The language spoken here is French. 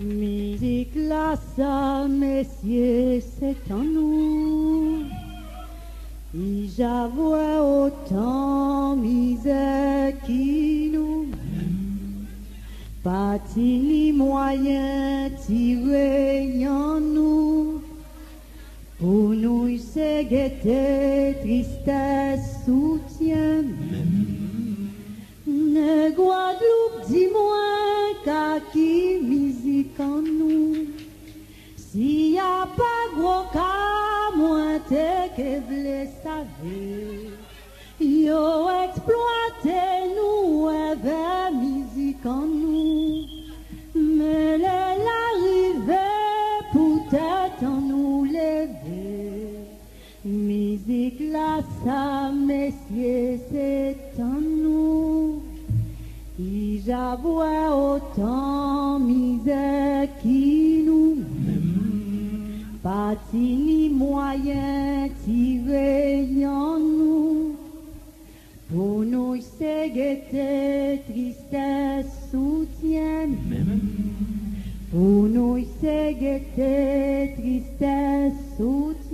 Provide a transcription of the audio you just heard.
Musique là, ça, messieurs, c'est en nous. Et j'avoue autant misère qui nous. Pas ni moyen tirer en nous. Pour nous, c'est gaieté, tristesse, soutien. Ne Guadeloupe, dis-moi, Pas gros moins t'es que blé savé. Yo exploité nous, vers musique en nous. Mais l'arrivée, peut-être en nous lever. Musique là, ça, messieurs, c'est en nous. Et j'avoue autant misère qui pas ni moyen tirer en nous. Pour nous, c'est gaieté, tristesse, soutien. Pour nous, c'est gaieté, tristesse, soutien.